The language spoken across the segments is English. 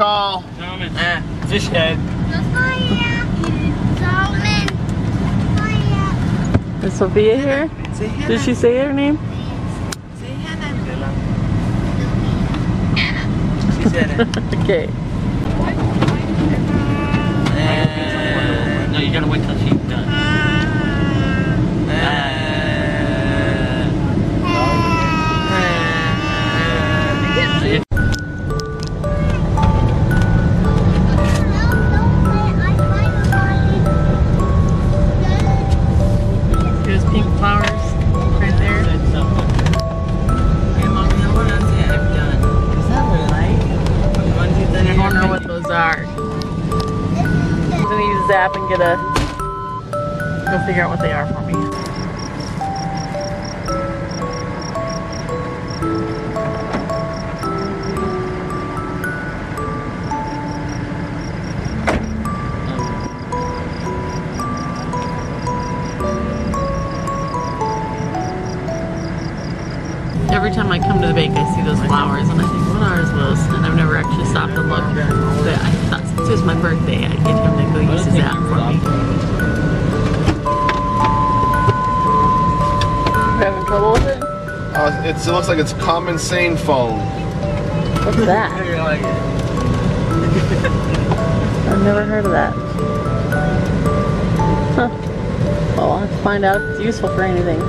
Okay, roll call. Thomas. Ah, fish head. Is Sophia here? Did she say her name? She said it. Okay. Uh, no, you gotta wait till she's done. Zap and get a. Go figure out what they are for me. It looks like it's common sainfoin. What's that? I've never heard of that. Huh. Well, I'll have to find out if it's useful for anything.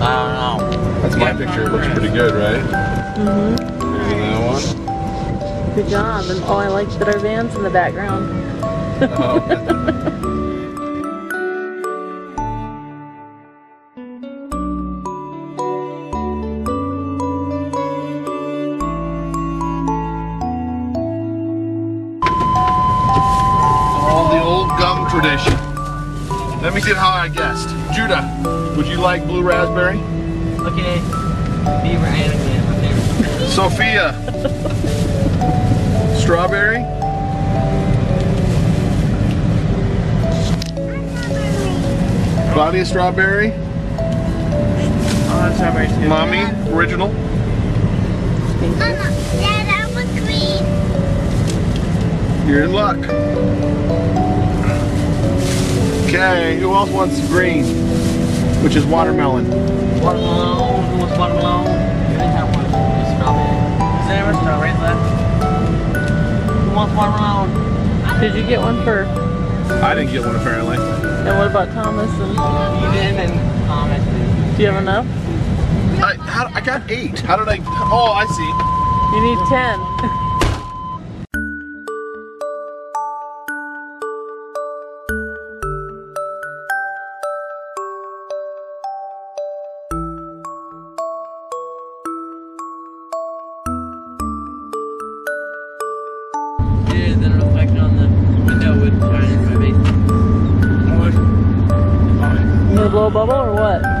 I don't know. That's my picture. It looks pretty good, right? Mm-hmm. Using that one. Good job. And oh, I like that our van's in the background. Oh. Let me see how I guessed. Judah, would you like blue raspberry? Okay. Beaver Anakin, my favorite. Sophia. Strawberry? Claudia Strawberry? Oh, that's strawberry too. Mommy, original? Mama, Dad, I'm a green. You're in luck. Okay, who else wants green? Which is watermelon. Watermelon. Who wants watermelon? You didn't have one. Just strawberry. Is there ever strawberries left? Who wants watermelon? Did you get one for? I didn't get one apparently. And what about Thomas? And You did and Thomas do you have enough? I, how, I got eight. How did I? Oh, I see. You need ten. bubble or what?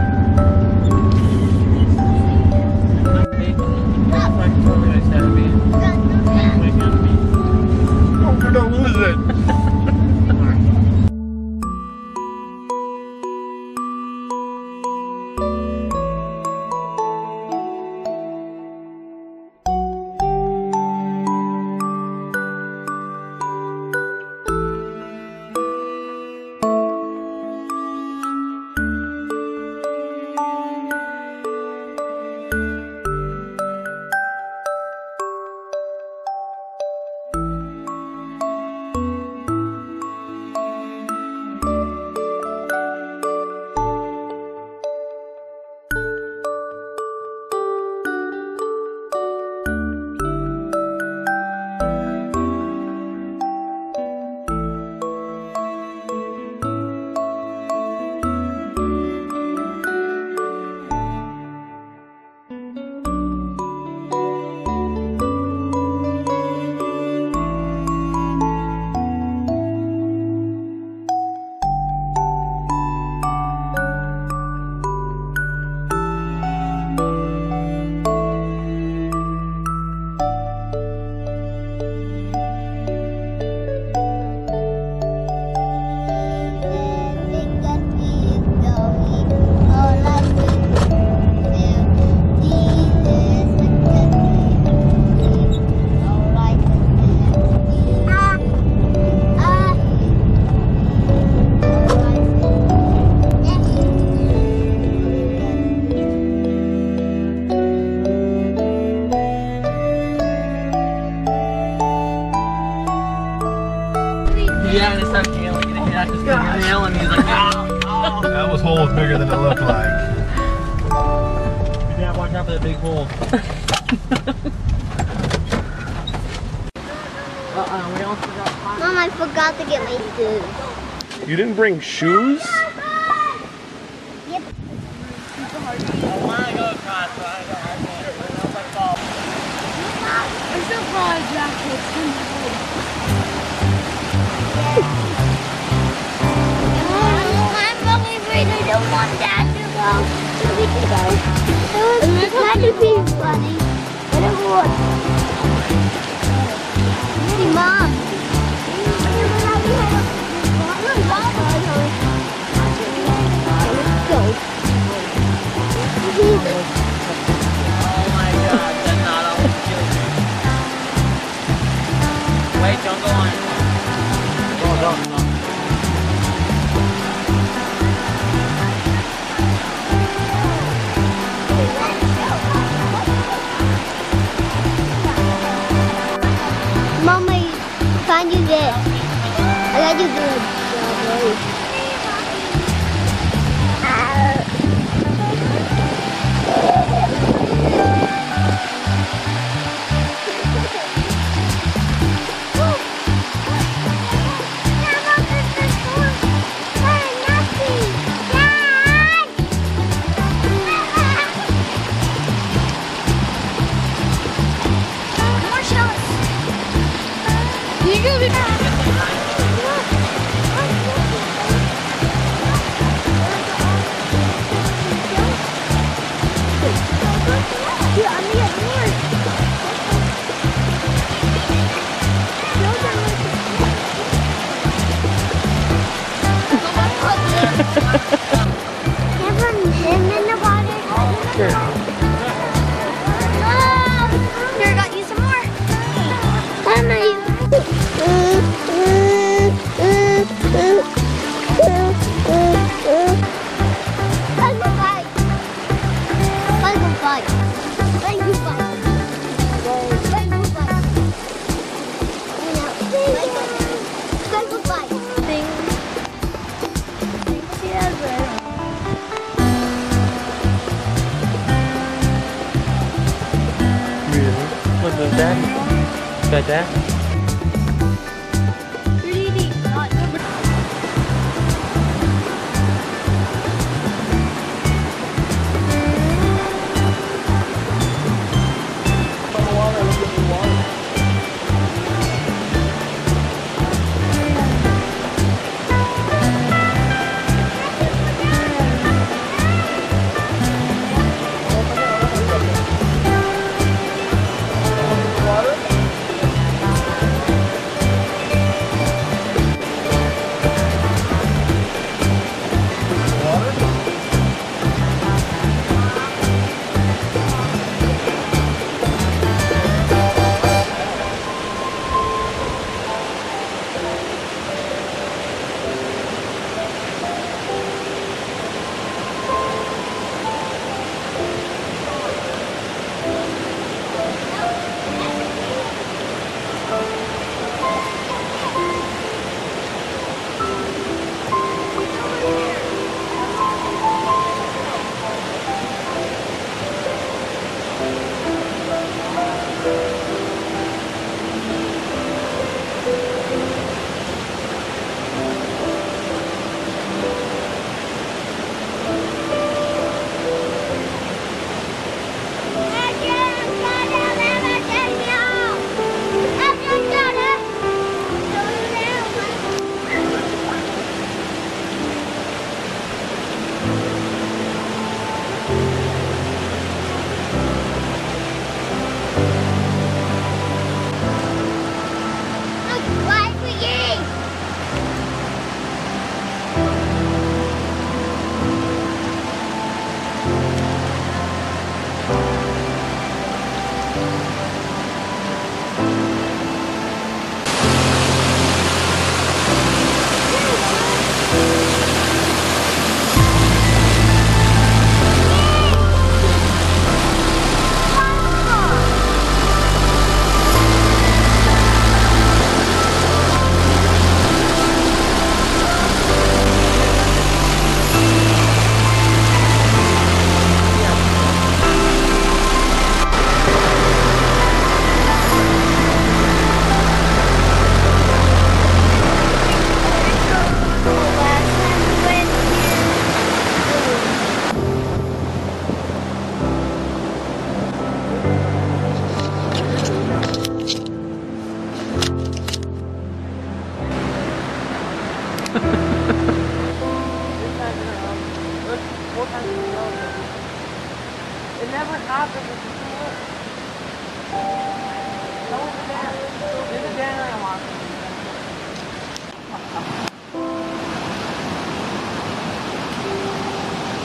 Yeah. That was hole was bigger than it looked like. You watch out for that big hole. uh-uh, we. Mom, I forgot to get my shoes. You didn't bring shoes? So we can. It was to be funny,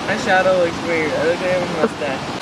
My shadow looks weird. I look at my mustache.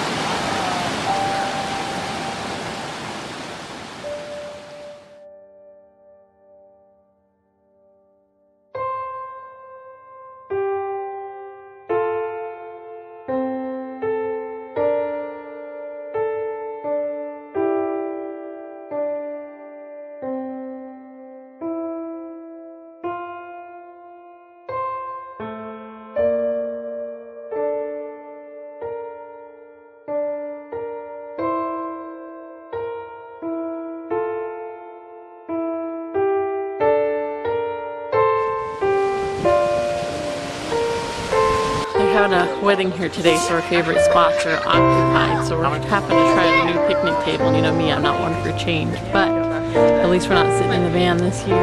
Having a wedding here today, so our favorite spots are occupied. So we're happen to try a new picnic table. You know me, I'm not one for change, but at least we're not sitting in the van this year,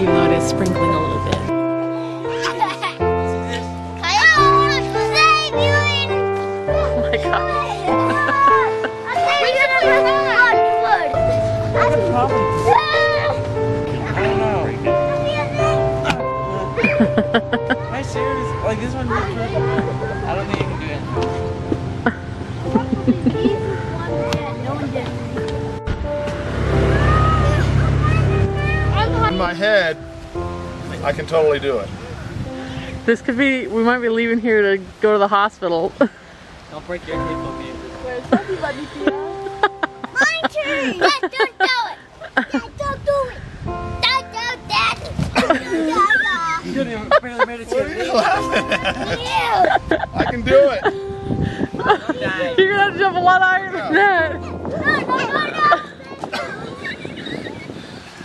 even though it is sprinkling a little totally do it. This could be, we might be leaving here to go to the hospital. Don't break your hip, okay? My turn! Dad, don't do it! Dad, don't do it! Dad, don't, Dad! Dad, You didn't even barely made it to What are you laughing at? I can do it. You're gonna have to jump a lot higher than that. No, no, no, no! You're gonna kill him. You're barely making it. Ew! Oh, man.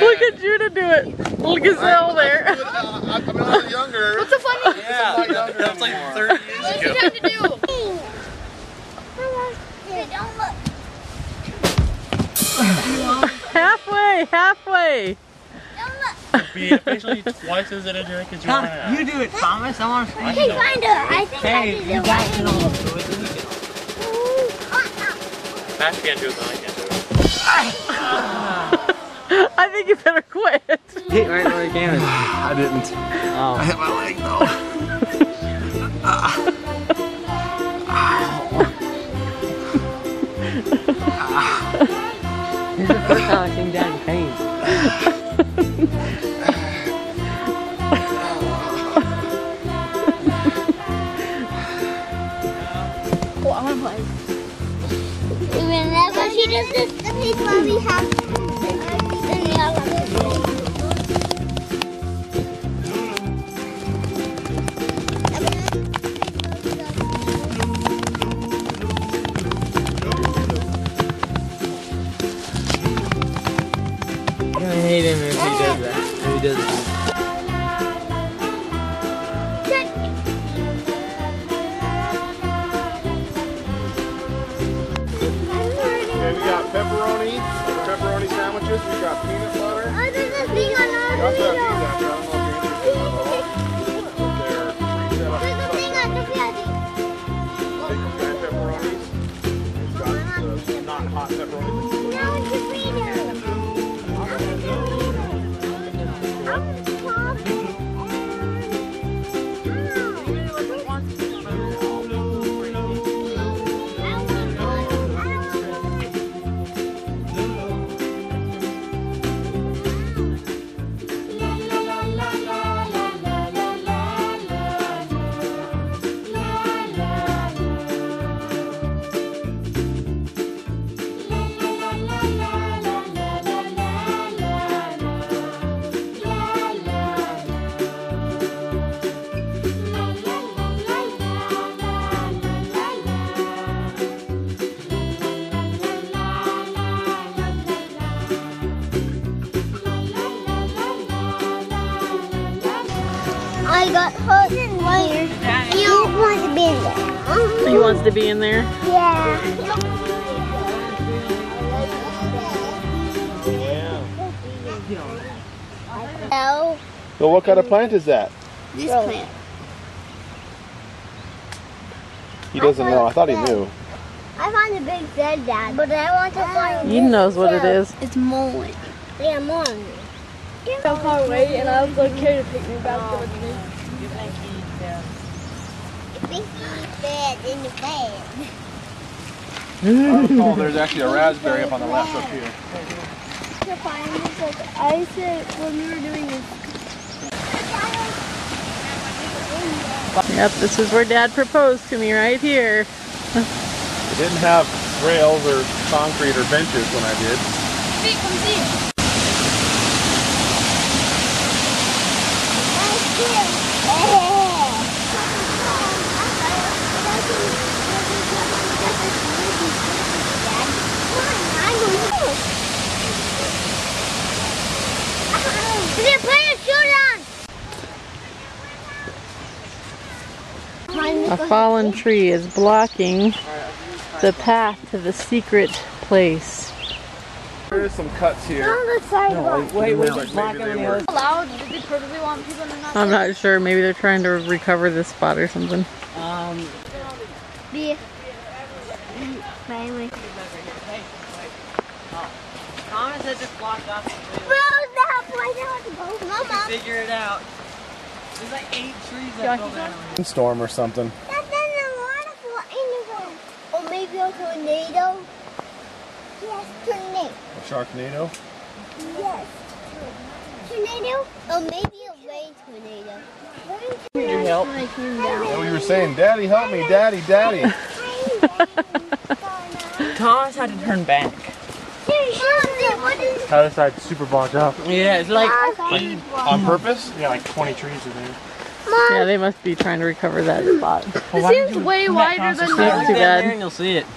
Look at Judah do it. Look at Zell there. Uh, I, I mean, I younger. What's the funny? Yeah, I'm younger that's like 30 years ago. What you trying to do? Hey, don't. Halfway, halfway. Don't look. be officially twice as energetic as you are now. You do it, Thomas. I want to see. Hey, find her. I think I Hey, can do you it. guys can all do it. Matt can't do it, then I can't do it. I think you better quit. Hit right where you can. I didn't. Oh. hit my leg though. This is the first time I've seen Dad in pain. She does this, please let me have not got hurt in wire. You to be in there. He wants to be in there. Yeah. No, So what kind of plant is that? this plant. He doesn't know. I thought he knew. I found a big dead dad, but I want to find. He knows what it is. It's mowing. Yeah, mowing. so far away, and I was like, carry the picnic basket with me. Big bed in the bed. oh, there's actually a raspberry up on the left up here. To find this, like, I said when we were doing this. Yep, this is where Dad proposed to me right here. It didn't have rails or concrete or benches when I did. See, come see. There, put your shoes on. A fallen tree is blocking the path to the secret place. There's some cuts here. On the sidewalk. Wait, wait, Like maybe they were. Loud. Did they purposely want people to not? I'm not sure. Maybe they're trying to recover this spot or something. Um, Be. Maybe. Thomas had just blocked off the Bro, stop! Why not go? Come on, Mom. Figure it out. There's like eight trees that go down. Storm or something. That's in the water for anywhere. Or maybe a tornado. Yes, tornado. A sharknado. Yes. Tornado? Or maybe a rain tornado. Need your help? What you were saying, Daddy, help me, Daddy, Daddy. Thomas had to turn back. What is How does that super block up? Yeah, it's like On purpose? Yeah, like 20 trees in there. Yeah, they must be trying to recover that spot. It seems way wider than Not the. too bad. there and you'll see it.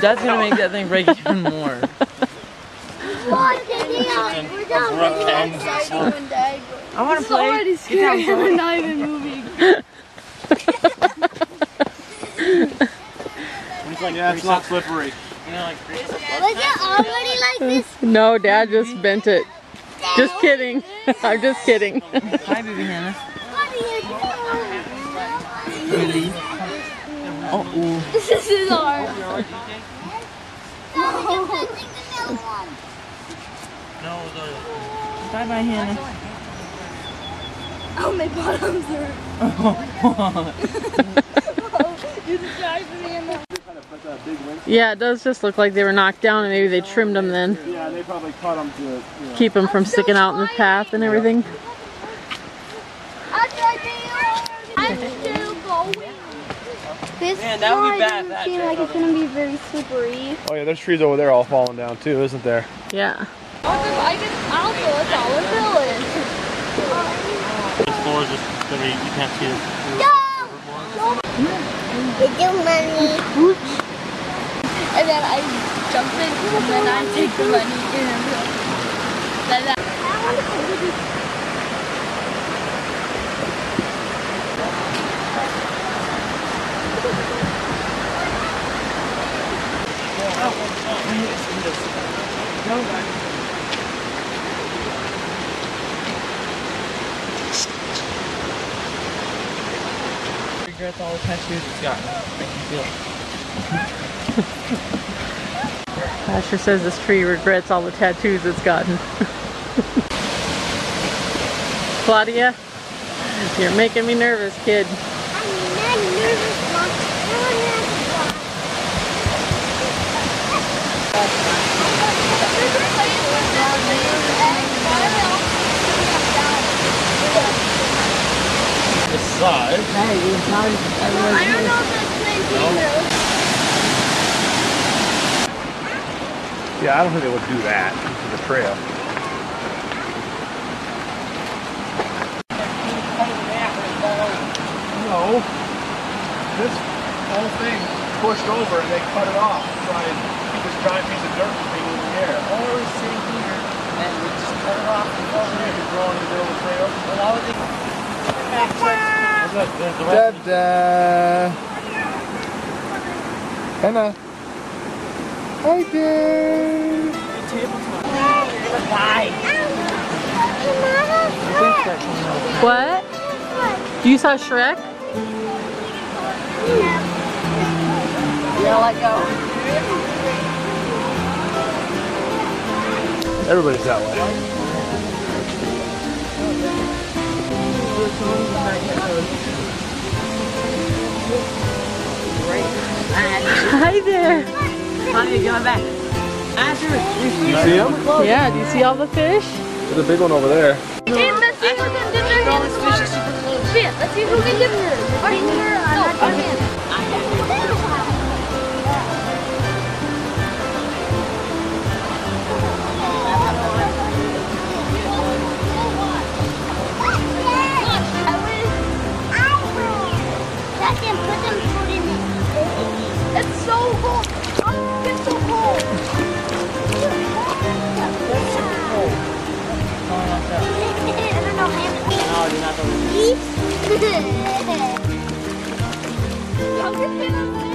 That's gonna make that thing break even more. what? We're done. I want to play. It's already scary. down, We're not even moving. Yeah, it's not slippery. You know, like Was it already like this? No, Dad just bent it. Just kidding. I'm just kidding. Hi, baby Hannah. What are? Oh, This is hard. Oh, bye bye, Hannah. Oh, my bottoms hurt. You distracted me in the. Yeah, it does just look like they were knocked down and maybe they trimmed them then. Yeah, they probably cut them to, you know. Keep them from sticking out in the path and everything. I'm still going. This Man, that would be bad, that seem like it's gonna be very slippery. Oh yeah, there's trees over there all falling down too, isn't there? Yeah. I can, I'll throw a dollar bill in. This floor is just gonna be, you can't see it. Did you money? And then I jump in, and then I take the money and then that. Regrets all the tattoos it's got. Make you feel. Asher says this tree regrets all the tattoos it's gotten. Claudia, you're making me nervous, kid. I'm not nervous, Mom. I'm nervous. The. I don't know if that's plantain Yeah, I don't think they would do that to the trail. No. This whole thing pushed over and they cut it off to try and keep this giant piece of dirt from being in the air. Or we sit here and we just cut it off and go over Trees there. are growing in the middle of the trail. Well, that would be back What's that? There's the rest. Dada. Henna. Hi there. Bye. Mama, look. What? You saw Shrek? Yeah, let go. Everybody's that way. Hi there. How Honey, you're coming back. Answer. You see him? Yeah, do you see all the fish? There's a big one over there. Hey, let's see who can dip their hands in the water. Shit, let's see who can dip their finger on our hand. I it. It's so cold. Oh, it's so cold. I don't know